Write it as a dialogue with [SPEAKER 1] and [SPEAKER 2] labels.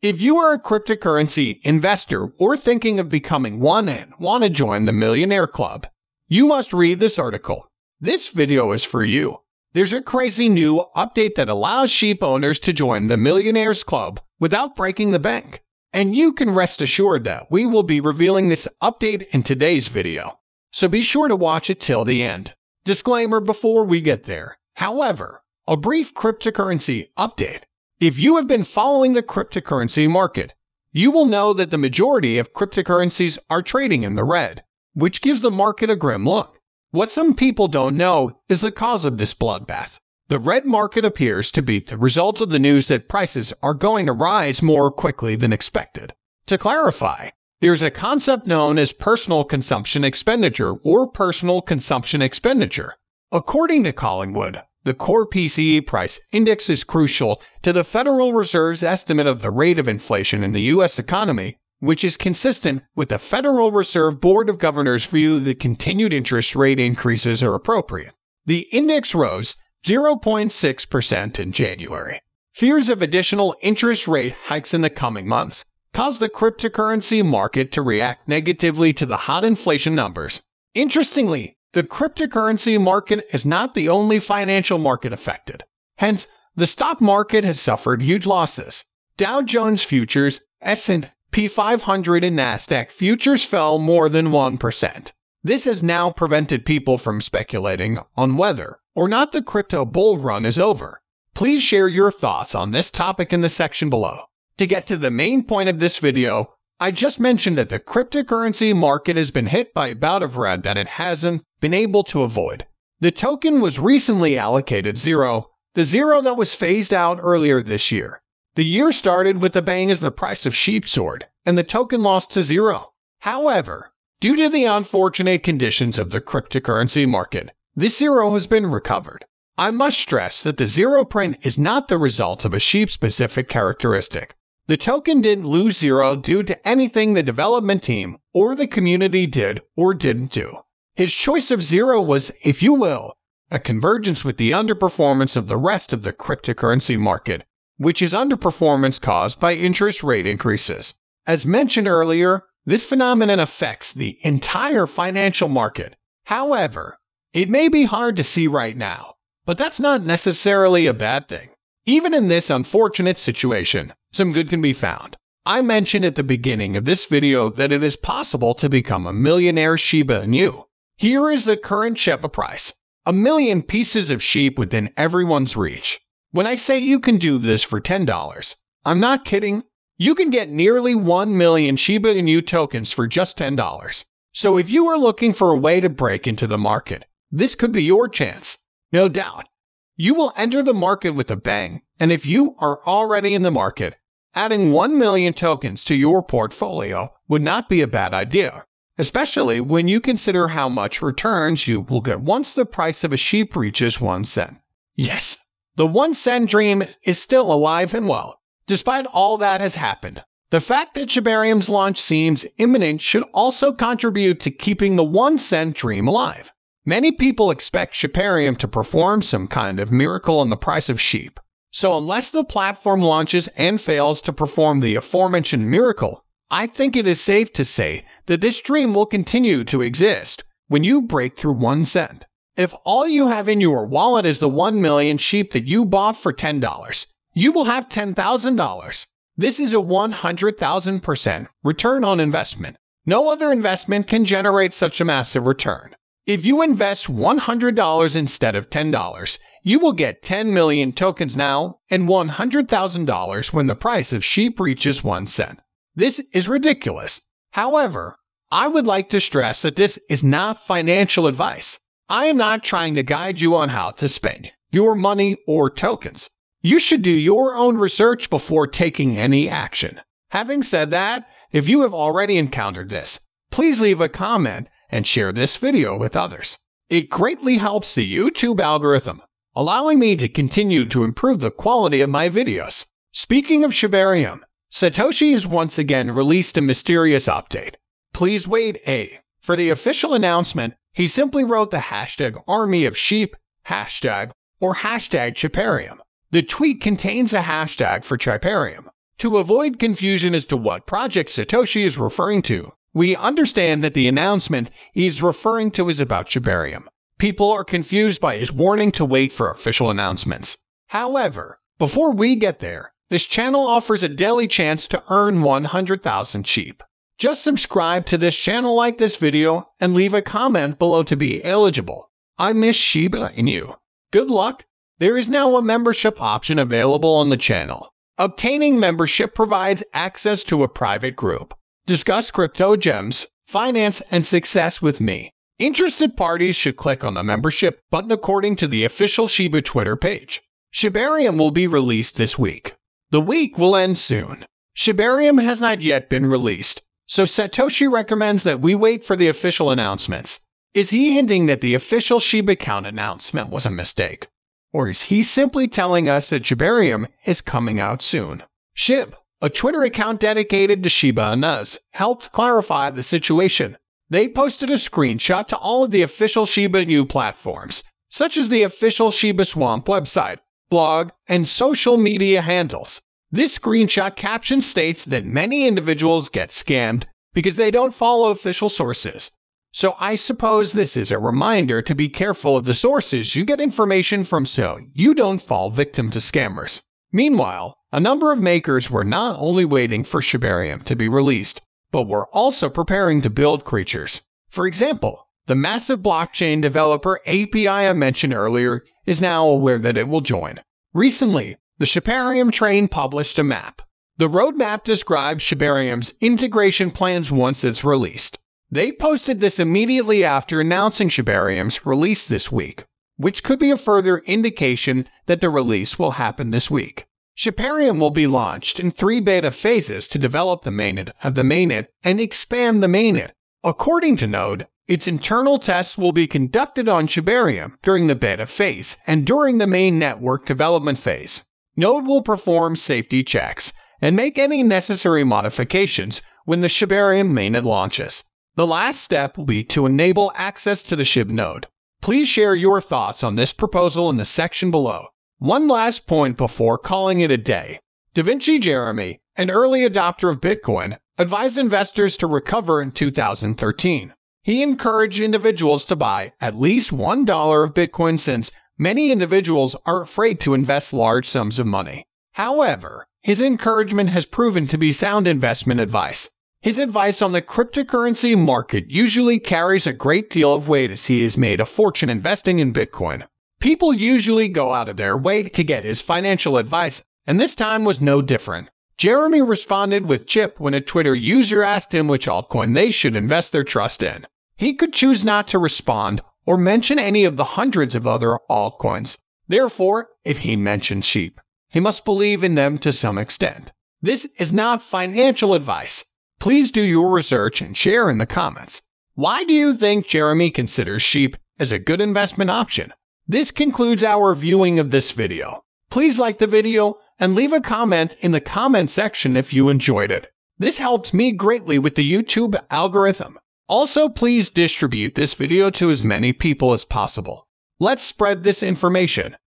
[SPEAKER 1] If you are a cryptocurrency investor or thinking of becoming one and want to join the Millionaire Club, you must read this article. This video is for you. There's a crazy new update that allows SHIB owners to join the Millionaires Club without breaking the bank. And you can rest assured that we will be revealing this update in today's video. So be sure to watch it till the end. Disclaimer before we get there. However, a brief cryptocurrency update. If you have been following the cryptocurrency market, you will know that the majority of cryptocurrencies are trading in the red, which gives the market a grim look. What some people don't know is the cause of this bloodbath. The red market appears to be the result of the news that prices are going to rise more quickly than expected. To clarify, there's a concept known as personal consumption expenditure or personal consumption expenditure. According to Collingwood, the core PCE price index is crucial to the Federal Reserve's estimate of the rate of inflation in the U.S. economy, which is consistent with the Federal Reserve Board of Governors' view that continued interest rate increases are appropriate. The index rose 0.6% in January. Fears of additional interest rate hikes in the coming months caused the cryptocurrency market to react negatively to the hot inflation numbers. Interestingly, the cryptocurrency market is not the only financial market affected. Hence, the stock market has suffered huge losses. Dow Jones futures, S&P 500 and Nasdaq futures fell more than 1%. This has now prevented people from speculating on whether or not the crypto bull run is over. Please share your thoughts on this topic in the section below. To get to the main point of this video, I just mentioned that the cryptocurrency market has been hit by a bout of red that it hasn't been able to avoid. The token was recently allocated zero, the zero that was phased out earlier this year. The year started with a bang as the price of SHIB soared, and the token lost to zero. However, due to the unfortunate conditions of the cryptocurrency market, this zero has been recovered. I must stress that the zero print is not the result of a SHIB-specific characteristic. The token didn't lose zero due to anything the development team or the community did or didn't do. His choice of zero was, if you will, a convergence with the underperformance of the rest of the cryptocurrency market, which is underperformance caused by interest rate increases. As mentioned earlier, this phenomenon affects the entire financial market. However, it may be hard to see right now, but that's not necessarily a bad thing. Even in this unfortunate situation, some good can be found. I mentioned at the beginning of this video that it is possible to become a millionaire Shiba Inu. Here is the current Shiba price, a million pieces of SHIB within everyone's reach. When I say you can do this for $10, I'm not kidding. You can get nearly 1 million Shiba Inu tokens for just $10. So if you are looking for a way to break into the market, this could be your chance, no doubt. You will enter the market with a bang, and if you are already in the market, adding 1 million tokens to your portfolio would not be a bad idea, especially when you consider how much returns you will get once the price of a SHIB reaches 1 cent. Yes, the 1 cent dream is still alive and well. Despite all that has happened, the fact that Shibarium's launch seems imminent should also contribute to keeping the 1 cent dream alive. Many people expect Shibarium to perform some kind of miracle on the price of SHIB. So unless the platform launches and fails to perform the aforementioned miracle, I think it is safe to say that this dream will continue to exist when you break through 1 cent. If all you have in your wallet is the 1 million SHIB that you bought for $10, you will have $10,000. This is a 100,000% return on investment. No other investment can generate such a massive return. If you invest $100 instead of $10, you will get 10 million tokens now and $100,000 when the price of SHIB reaches 1 cent. This is ridiculous. However, I would like to stress that this is not financial advice. I am not trying to guide you on how to spend your money or tokens. You should do your own research before taking any action. Having said that, if you have already encountered this, please leave a comment and share this video with others. It greatly helps the YouTube algorithm, allowing me to continue to improve the quality of my videos. Speaking of Shibarium, Shytoshi has once again released a mysterious update. Please wait A. For the official announcement, he simply wrote the hashtag army of sheep, hashtag, or hashtag Shibarium. The tweet contains a hashtag for Shibarium. To avoid confusion as to what Project Shytoshi is referring to, we understand that the announcement he's referring to is about Shibarium. People are confused by his warning to wait for official announcements. However, before we get there, this channel offers a daily chance to earn 100,000 SHIB. Just subscribe to this channel, like this video, and leave a comment below to be eligible. I miss Shiba you. Good luck! There is now a membership option available on the channel. Obtaining membership provides access to a private group. Discuss crypto gems, finance, and success with me. Interested parties should click on the membership button according to the official Shiba Twitter page. Shibarium will be released this week. The week will end soon. Shibarium has not yet been released, so Shytoshi recommends that we wait for the official announcements. Is he hinting that the official Shiba count announcement was a mistake? Or is he simply telling us that Shibarium is coming out soon? Shib, a Twitter account dedicated to Shiba Inus, helped clarify the situation. They posted a screenshot to all of the official Shiba Inu platforms, such as the official ShibaSwap website, blog, and social media handles. This screenshot caption states that many individuals get scammed because they don't follow official sources. So I suppose this is a reminder to be careful of the sources you get information from so you don't fall victim to scammers. Meanwhile, a number of makers were not only waiting for Shibarium to be released, but were also preparing to build creatures. For example, the massive blockchain developer API I mentioned earlier is now aware that it will join. Recently, the Shibarium train published a map. The roadmap describes Shibarium's integration plans once it's released. They posted this immediately after announcing Shibarium's release this week, which could be a further indication that the release will happen this week. Shibarium will be launched in three beta phases to develop the mainnet of the mainnet and expand the mainnet. According to Node, its internal tests will be conducted on Shibarium during the beta phase and during the main network development phase. Node will perform safety checks and make any necessary modifications when the Shibarium mainnet launches. The last step will be to enable access to the SHIB node. Please share your thoughts on this proposal in the section below. One last point before calling it a day. Davinci Jeremie, an early adopter of Bitcoin, advised investors to recover in 2013. He encouraged individuals to buy at least $1 of Bitcoin since many individuals are afraid to invest large sums of money. However, his encouragement has proven to be sound investment advice. His advice on the cryptocurrency market usually carries a great deal of weight as he has made a fortune investing in Bitcoin. People usually go out of their way to get his financial advice, and this time was no different. Jeremie responded with SHIB when a Twitter user asked him which altcoin they should invest their trust in. He could choose not to respond or mention any of the hundreds of other altcoins. Therefore, if he mentions SHIB, he must believe in them to some extent. This is not financial advice. Please do your research and share in the comments. Why do you think Jeremie considers SHIB as a good investment option? This concludes our viewing of this video. Please like the video and leave a comment in the comment section if you enjoyed it. This helps me greatly with the YouTube algorithm. Also, please distribute this video to as many people as possible. Let's spread this information.